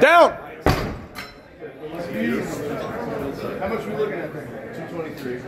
Down. How much are we looking at 223.